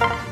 you.